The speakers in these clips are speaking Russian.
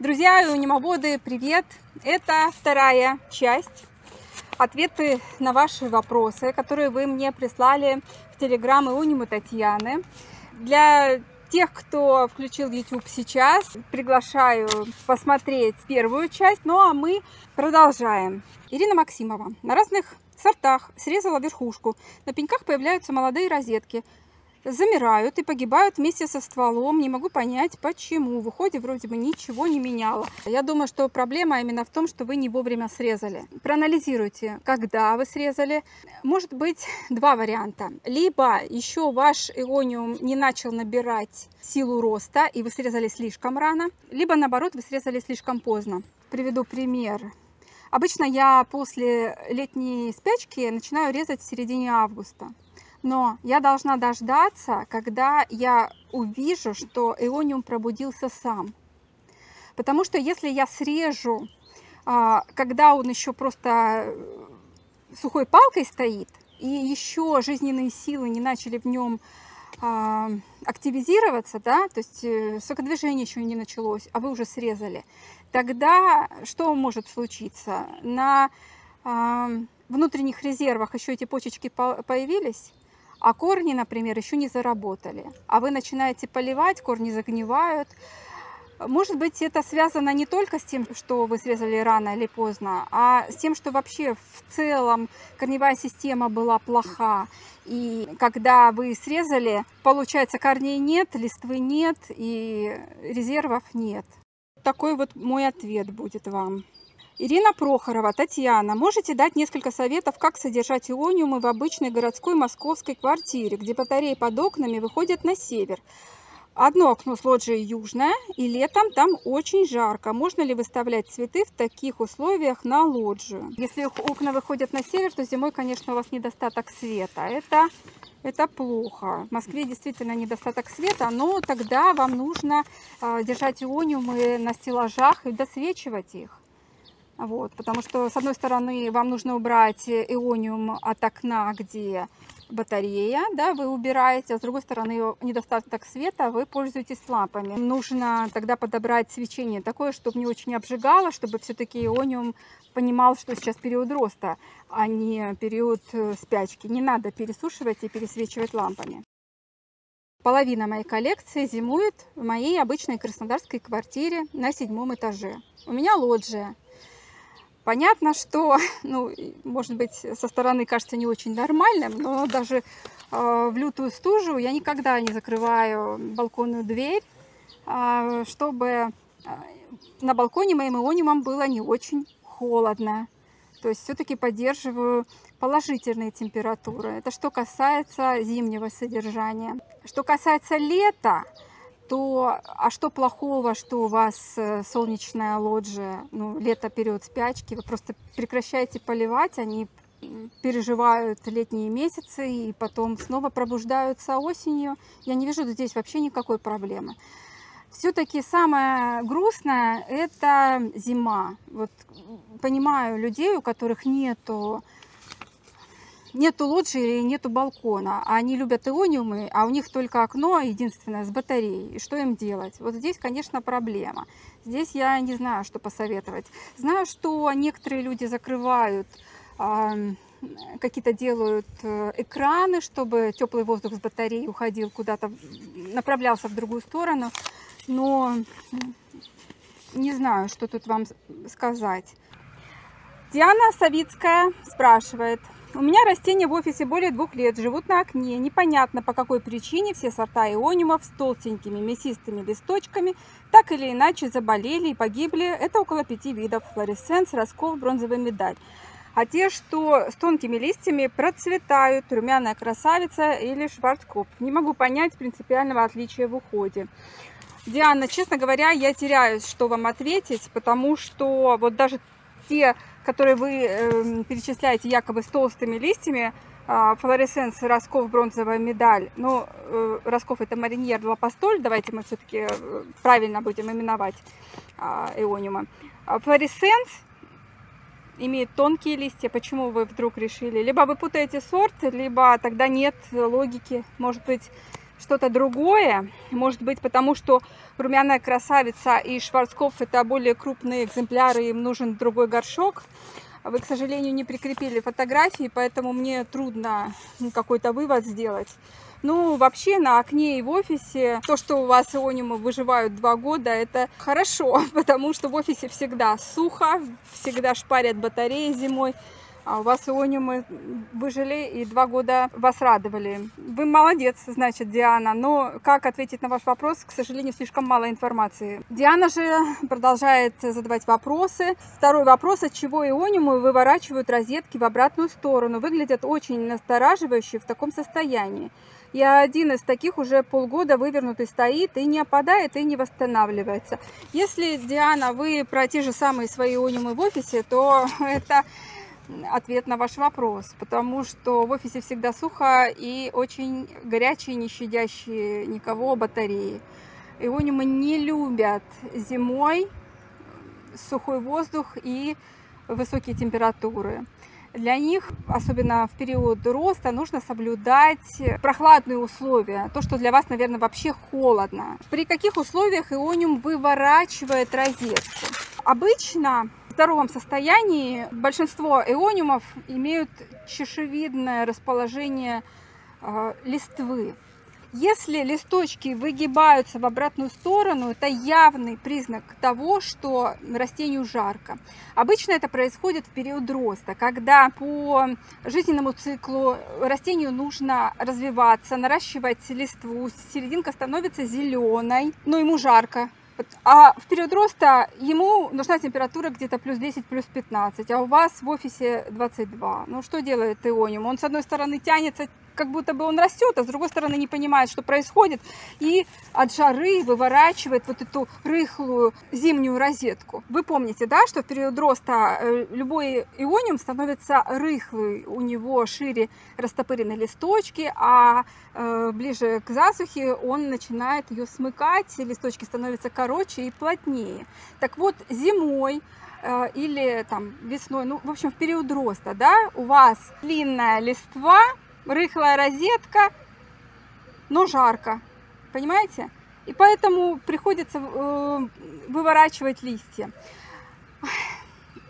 Друзья и унимоводы, привет! Это вторая часть. Ответы на ваши вопросы, которые вы мне прислали в Телеграм и Униму Татьяны. Для тех, кто включил YouTube сейчас, приглашаю посмотреть первую часть. Ну а мы продолжаем. Ирина Максимова. На разных сортах срезала верхушку. На пеньках появляются молодые розетки замирают и погибают вместе со стволом. Не могу понять, почему. В уходе вроде бы ничего не меняло. Я думаю, что проблема именно в том, что вы не вовремя срезали. Проанализируйте, когда вы срезали. Может быть два варианта. Либо еще ваш иониум не начал набирать силу роста, и вы срезали слишком рано. Либо наоборот, вы срезали слишком поздно. Приведу пример. Обычно я после летней спячки начинаю резать в середине августа. Но я должна дождаться, когда я увижу, что иониум пробудился сам. Потому что если я срежу, а, когда он еще просто сухой палкой стоит, и еще жизненные силы не начали в нем а, активизироваться, да, то есть э, сокодвижение еще не началось, а вы уже срезали, тогда что может случиться? На а, внутренних резервах еще эти почечки появились, а корни, например, еще не заработали. А вы начинаете поливать, корни загнивают. Может быть, это связано не только с тем, что вы срезали рано или поздно, а с тем, что вообще в целом корневая система была плоха. И когда вы срезали, получается, корней нет, листвы нет и резервов нет. Такой вот мой ответ будет вам. Ирина Прохорова, Татьяна, можете дать несколько советов, как содержать иониумы в обычной городской московской квартире, где батареи под окнами выходят на север? Одно окно с лоджией южное, и летом там очень жарко. Можно ли выставлять цветы в таких условиях на лоджию? Если окна выходят на север, то зимой, конечно, у вас недостаток света. Это, это плохо. В Москве действительно недостаток света, но тогда вам нужно э, держать иониумы на стеллажах и досвечивать их. Вот, потому что, с одной стороны, вам нужно убрать иониум от окна, где батарея, да, вы убираете, а с другой стороны, недостаток света, вы пользуетесь лампами. Нужно тогда подобрать свечение такое, чтобы не очень обжигало, чтобы все-таки иониум понимал, что сейчас период роста, а не период э, спячки. Не надо пересушивать и пересвечивать лампами. Половина моей коллекции зимует в моей обычной краснодарской квартире на седьмом этаже. У меня лоджия. Понятно, что, ну, может быть, со стороны кажется не очень нормальным, но даже э, в лютую стужу я никогда не закрываю балконную дверь, э, чтобы э, на балконе моим ионимам было не очень холодно. То есть все-таки поддерживаю положительные температуры. Это что касается зимнего содержания. Что касается лета, то а что плохого, что у вас э, солнечная лоджия, ну, лето период спячки, вы просто прекращаете поливать, они переживают летние месяцы и потом снова пробуждаются осенью. Я не вижу здесь вообще никакой проблемы. Все-таки самое грустное это зима. Вот понимаю людей, у которых нету нету лоджии или нету балкона, а они любят иониумы, а у них только окно единственное с батареей. И что им делать? Вот здесь, конечно, проблема. Здесь я не знаю, что посоветовать. Знаю, что некоторые люди закрывают какие-то делают э, экраны, чтобы теплый воздух с батареи уходил куда-то, направлялся в другую сторону. Но не знаю, что тут вам сказать. Диана Савицкая спрашивает, у меня растения в офисе более двух лет, живут на окне. Непонятно по какой причине все сорта ионимов с толстенькими мясистыми листочками так или иначе заболели и погибли. Это около пяти видов. Флоресценс, росков, бронзовая медаль. А те, что с тонкими листьями, процветают. Румяная красавица или шварцкоп. Не могу понять принципиального отличия в уходе. Диана, честно говоря, я теряюсь, что вам ответить, потому что вот даже те которые вы э, перечисляете якобы с толстыми листьями, э, флоресценс, Росков, бронзовая медаль. Ну, э, Росков это Мариньер Лапастоль, давайте мы все-таки э, правильно будем именовать э, эониумы. А флоресценс имеет тонкие листья. Почему вы вдруг решили? Либо вы путаете сорт, либо тогда нет логики. Может быть, что-то другое. Может быть, потому что румяная красавица и Шварцкопф это более крупные экземпляры, им нужен другой горшок. Вы, к сожалению, не прикрепили фотографии, поэтому мне трудно какой-то вывод сделать. Ну, вообще на окне и в офисе то, что у вас иониумы выживают два года, это хорошо, потому что в офисе всегда сухо, всегда шпарят батареи зимой. А у вас иониумы выжили и два года вас радовали. Вы молодец, значит, Диана. Но как ответить на ваш вопрос, к сожалению, слишком мало информации. Диана же продолжает задавать вопросы. Второй вопрос, от чего иониумы выворачивают розетки в обратную сторону. Выглядят очень настораживающе в таком состоянии. И один из таких уже полгода вывернутый стоит и не опадает, и не восстанавливается. Если, Диана, вы про те же самые свои иониумы в офисе, то это ответ на ваш вопрос, потому что в офисе всегда сухо и очень горячие, не щадящие никого батареи. Иониумы не любят зимой сухой воздух и высокие температуры. Для них, особенно в период роста, нужно соблюдать прохладные условия. То, что для вас, наверное, вообще холодно. При каких условиях иониум выворачивает розетку? Обычно здоровом состоянии большинство иониумов имеют чешевидное расположение э, листвы. Если листочки выгибаются в обратную сторону, это явный признак того, что растению жарко. Обычно это происходит в период роста, когда по жизненному циклу растению нужно развиваться, наращивать листву, серединка становится зеленой, но ему жарко, а в период роста ему нужна температура где-то плюс 10, плюс 15, а у вас в офисе 22. Ну что делает иониум? Он с одной стороны тянется как будто бы он растет, а с другой стороны не понимает, что происходит, и от жары выворачивает вот эту рыхлую зимнюю розетку. Вы помните, да, что в период роста э, любой иониум становится рыхлый, у него шире растопырены листочки, а э, ближе к засухе он начинает ее смыкать, листочки становятся короче и плотнее. Так вот, зимой э, или там весной, ну, в общем, в период роста, да, у вас длинная листва, рыхлая розетка, но жарко. Понимаете? И поэтому приходится э, выворачивать листья.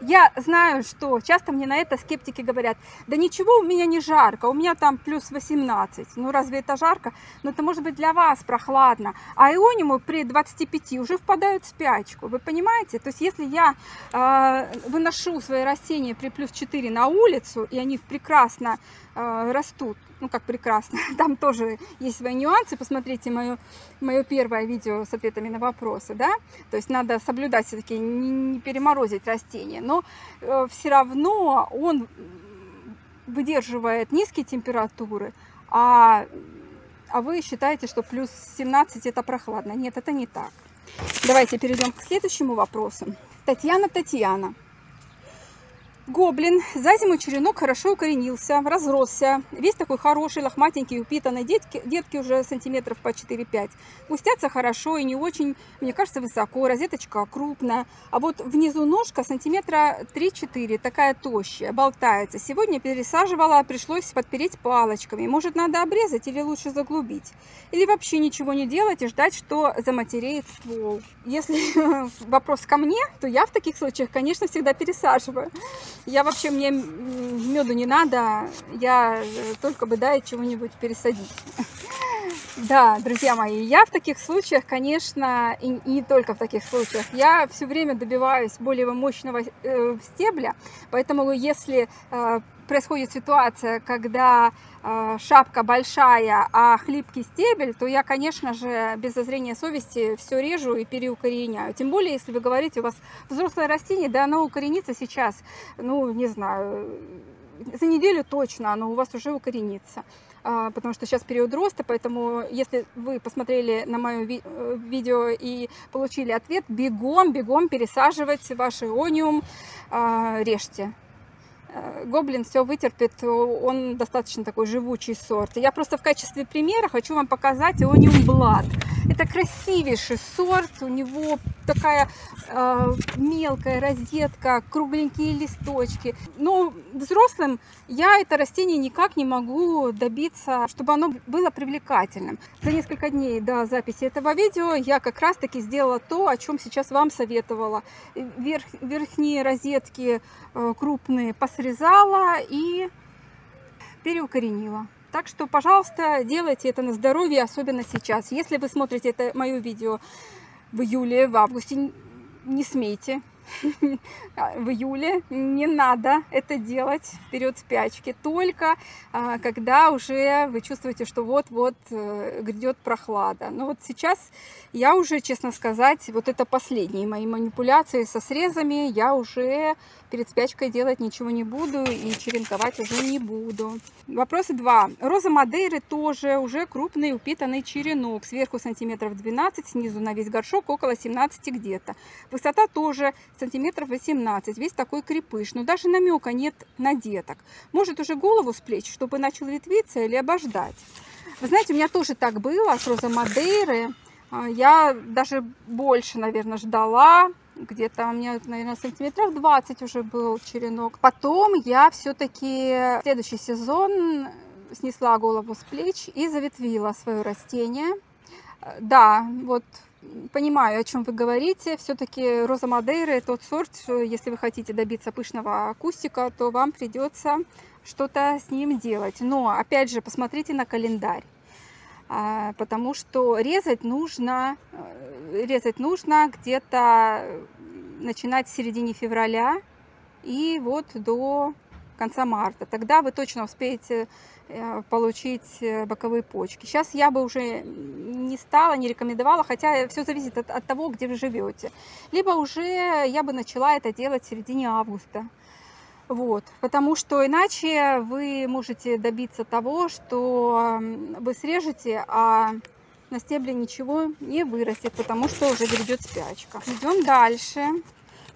Я знаю, что часто мне на это скептики говорят, да ничего, у меня не жарко, у меня там плюс 18. Ну разве это жарко? Но это может быть для вас прохладно. А ионимы при 25 уже впадают в спячку. Вы понимаете? То есть если я э, выношу свои растения при плюс 4 на улицу, и они прекрасно э, растут, ну как прекрасно, там тоже есть свои нюансы, посмотрите мое, мое первое видео с ответами на вопросы, да, то есть надо соблюдать все-таки, не, не переморозить растение, но э, все равно он выдерживает низкие температуры, а, а вы считаете, что плюс 17 это прохладно. Нет, это не так. Давайте перейдем к следующему вопросу. Татьяна Татьяна. Гоблин за зиму черенок хорошо укоренился, разросся. Весь такой хороший, лохматенький, упитанный. Детки, детки уже сантиметров по 4-5. Густятся хорошо и не очень, мне кажется, высоко. Розеточка крупная. А вот внизу ножка сантиметра 3-4, такая тощая, болтается. Сегодня пересаживала, пришлось подпереть палочками. Может, надо обрезать или лучше заглубить? Или вообще ничего не делать и ждать, что заматереет ствол? Если вопрос ко мне, то я в таких случаях, конечно, всегда пересаживаю. Я вообще, мне меду не надо, я э, только бы, да, чего-нибудь пересадить. Да, друзья мои, я в таких случаях, конечно, и, не только в таких случаях, я все время добиваюсь более мощного э, стебля, поэтому если э, происходит ситуация, когда э, шапка большая, а хлипкий стебель, то я, конечно же, без зазрения совести все режу и переукореняю. Тем более, если вы говорите, у вас взрослое растение, да оно укоренится сейчас, ну, не знаю, за неделю точно оно у вас уже укоренится. А, потому что сейчас период роста, поэтому если вы посмотрели на мое ви э, видео и получили ответ, бегом, бегом пересаживать ваш иониум, а, режьте. Э, гоблин все вытерпит, он достаточно такой живучий сорт. Я просто в качестве примера хочу вам показать Иониум Блад. Это красивейший сорт, у него такая э, мелкая розетка, кругленькие листочки. Но взрослым я это растение никак не могу добиться, чтобы оно было привлекательным. За несколько дней до записи этого видео я как раз таки сделала то, о чем сейчас вам советовала. Верх, верхние розетки э, крупные посрезала и переукоренила. Так что, пожалуйста, делайте это на здоровье, особенно сейчас. Если вы смотрите это мое видео в июле, в августе, не смейте в июле не надо это делать вперед спячки, только а, когда уже вы чувствуете, что вот-вот э, грядет прохлада. Но вот сейчас я уже, честно сказать, вот это последние мои манипуляции со срезами, я уже перед спячкой делать ничего не буду и черенковать уже не буду. Вопрос два. Роза Мадейры тоже уже крупный упитанный черенок. Сверху сантиметров 12, снизу на весь горшок около 17 где-то. Высота тоже сантиметров 18, весь такой крепыш, но даже намека нет на деток. Может уже голову с плеч, чтобы начал ветвиться или обождать. Вы знаете, у меня тоже так было с розой Мадейры. А, я даже больше, наверное, ждала. Где-то у меня, наверное, сантиметров 20 уже был черенок. Потом я все-таки следующий сезон снесла голову с плеч и заветвила свое растение. Да, вот понимаю, о чем вы говорите. Все-таки Роза Мадейры тот сорт, что если вы хотите добиться пышного кустика, то вам придется что-то с ним делать. Но, опять же, посмотрите на календарь. А, потому что резать нужно, э, резать нужно где-то начинать в середине февраля и вот до конца марта. Тогда вы точно успеете Э, получить э, боковые почки. Сейчас я бы уже не стала, не рекомендовала, хотя все зависит от, от того, где вы живете. Либо уже я бы начала это делать в середине августа. Вот, потому что иначе вы можете добиться того, что вы срежете, а на стебле ничего не вырастет, потому что уже грядет спячка. Идем дальше.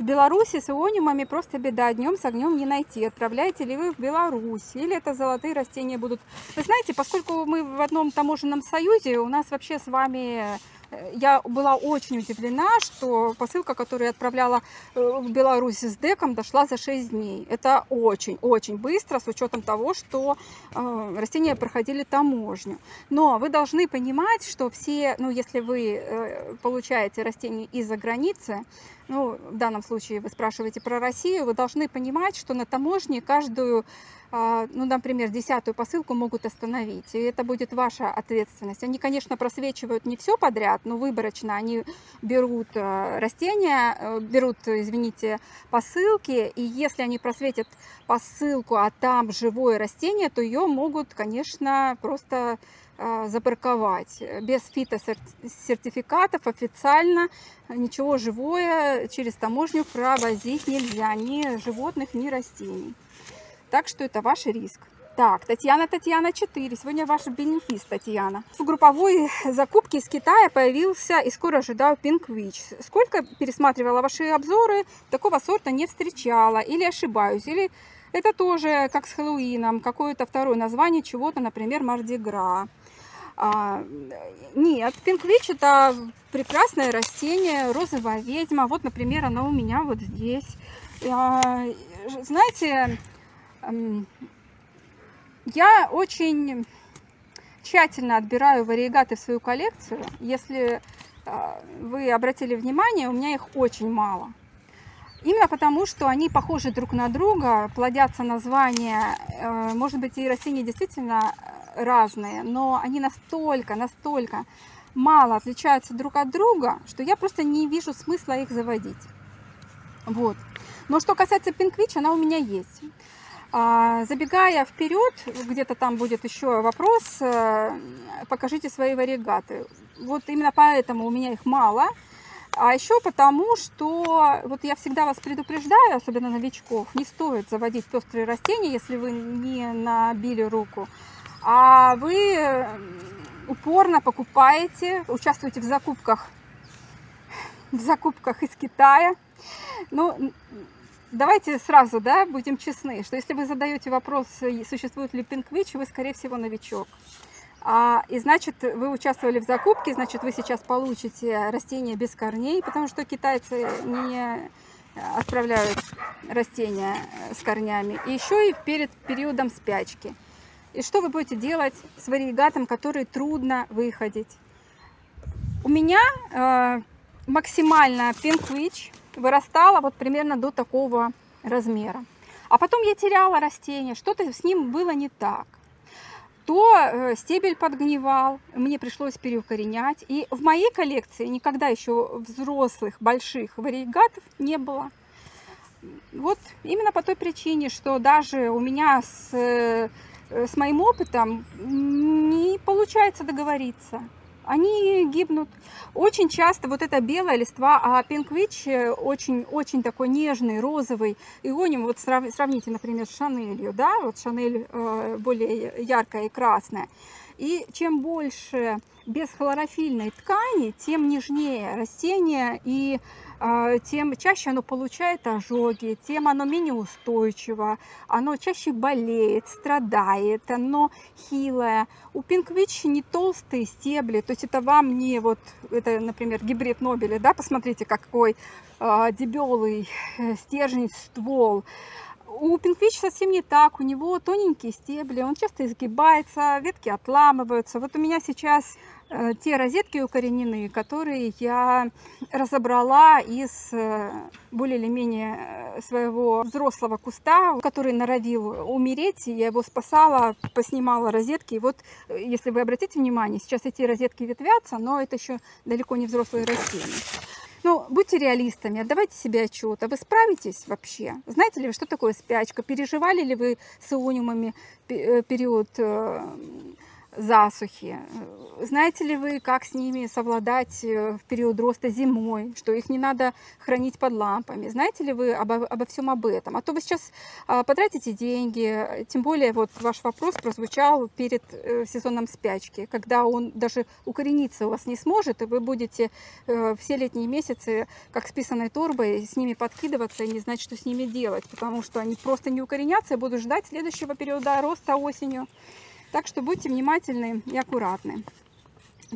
В Беларуси с иониумами просто беда. Днем с огнем не найти. Отправляете ли вы в Беларусь? Или это золотые растения будут? Вы знаете, поскольку мы в одном таможенном союзе, у нас вообще с вами я была очень удивлена, что посылка, которую я отправляла э, в Беларусь с деком, дошла за 6 дней. Это очень-очень быстро, с учетом того, что э, растения проходили таможню. Но вы должны понимать, что все, ну, если вы э, получаете растения из-за границы, ну, в данном случае вы спрашиваете про Россию, вы должны понимать, что на таможне каждую ну, например, десятую посылку могут остановить, и это будет ваша ответственность. Они, конечно, просвечивают не все подряд, но выборочно они берут э, растения, э, берут, извините, посылки, и если они просветят посылку, а там живое растение, то ее могут, конечно, просто э, запарковать. Без фитосертификатов официально ничего живое через таможню провозить нельзя, ни животных, ни растений. Так что это ваш риск. Так, Татьяна, Татьяна 4. Сегодня ваш бенефис, Татьяна. В групповой закупке из Китая появился и скоро ожидаю Witch. Сколько пересматривала ваши обзоры, такого сорта не встречала. Или ошибаюсь, или это тоже как с Хэллоуином, какое-то второе название чего-то, например, Мардигра. А, нет, Witch это прекрасное растение, розовая ведьма. Вот, например, она у меня вот здесь. А, знаете, я очень тщательно отбираю варигаты в свою коллекцию. Если а, вы обратили внимание, у меня их очень мало. Именно потому, что они похожи друг на друга, плодятся названия, э, может быть, и растения действительно разные, но они настолько, настолько мало отличаются друг от друга, что я просто не вижу смысла их заводить. Вот. Но что касается пинквич, она у меня есть. А, забегая вперед, где-то там будет еще вопрос, э, покажите свои варигаты. Вот именно поэтому у меня их мало. А еще потому, что вот я всегда вас предупреждаю, особенно новичков, не стоит заводить пестрые растения, если вы не набили руку. А вы упорно покупаете, участвуете в закупках, в закупках из Китая. Ну, Давайте сразу, да, будем честны, что если вы задаете вопрос, существует ли пинквич, вы, скорее всего, новичок. А, и значит, вы участвовали в закупке, значит, вы сейчас получите растения без корней, потому что китайцы не отправляют растения с корнями. И еще и перед периодом спячки. И что вы будете делать с варигатом, который трудно выходить? У меня э, максимально Witch вырастала вот примерно до такого размера. А потом я теряла растение, что-то с ним было не так то э, стебель подгнивал, мне пришлось переукоренять. И в моей коллекции никогда еще взрослых больших варигатов не было. Вот именно по той причине, что даже у меня с, э, с моим опытом не получается договориться они гибнут. Очень часто вот эта белая листва, а Pink Witch очень-очень такой нежный, розовый. Иониум, вот сравните, например, с Шанелью, да, вот Шанель э, более яркая и красная. И чем больше бесхлорофильной ткани, тем нежнее растение и тем чаще оно получает ожоги, тем оно менее устойчиво, оно чаще болеет, страдает, оно хилое. У пинквич не толстые стебли, то есть это вам не вот, это, например, гибрид Нобеля, да, посмотрите, какой э, дебелый э, стержень, ствол. У пинквич совсем не так, у него тоненькие стебли, он часто изгибается, ветки отламываются. Вот у меня сейчас Э, те розетки укоренены, которые я разобрала из э, более или менее э, своего взрослого куста, который норовил умереть. Я его спасала, поснимала розетки. И вот, если вы обратите внимание, сейчас эти розетки ветвятся, но это еще далеко не взрослые растения. Ну, будьте реалистами, отдавайте себе отчет. А вы справитесь вообще? Знаете ли вы, что такое спячка? Переживали ли вы с иониумами период засухи. Знаете ли вы, как с ними совладать э, в период роста зимой, что их не надо хранить под лампами? Знаете ли вы обо, обо всем об этом? А то вы сейчас а, потратите деньги, тем более вот ваш вопрос прозвучал перед э, сезоном спячки, когда он даже укорениться у вас не сможет, и вы будете э, все летние месяцы, как с писаной торбой, с ними подкидываться и не знать, что с ними делать, потому что они просто не укоренятся и будут ждать следующего периода роста осенью. Так что будьте внимательны и аккуратны.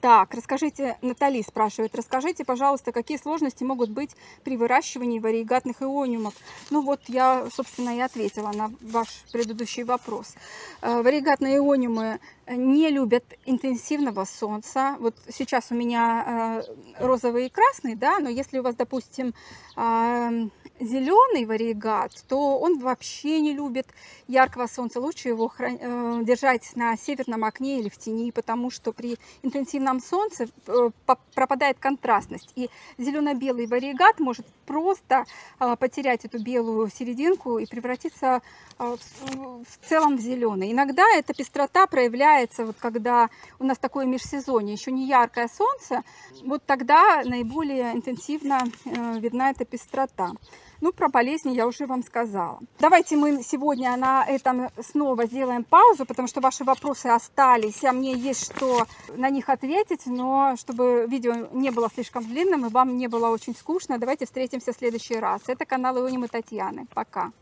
Так, расскажите, Натали спрашивает, расскажите, пожалуйста, какие сложности могут быть при выращивании варигатных иониумов? Ну вот я, собственно, и ответила на ваш предыдущий вопрос. Э, варигатные иониумы не любят интенсивного солнца. Вот сейчас у меня э, розовый и красный, да, но если у вас, допустим, э, зеленый варигат, то он вообще не любит яркого солнца. Лучше его э, держать на северном окне или в тени, потому что при интенсивном солнце э, пропадает контрастность. И зелено-белый варигат может просто э, потерять эту белую серединку и превратиться в целом в зеленый. Иногда эта пестрота проявляется, вот когда у нас такое межсезонье, еще не яркое солнце, вот тогда наиболее интенсивно видна эта пестрота. Ну, про болезни я уже вам сказала. Давайте мы сегодня на этом снова сделаем паузу, потому что ваши вопросы остались, а мне есть что на них ответить, но чтобы видео не было слишком длинным и вам не было очень скучно, давайте встретимся в следующий раз. Это канал Ионимы Татьяны. Пока.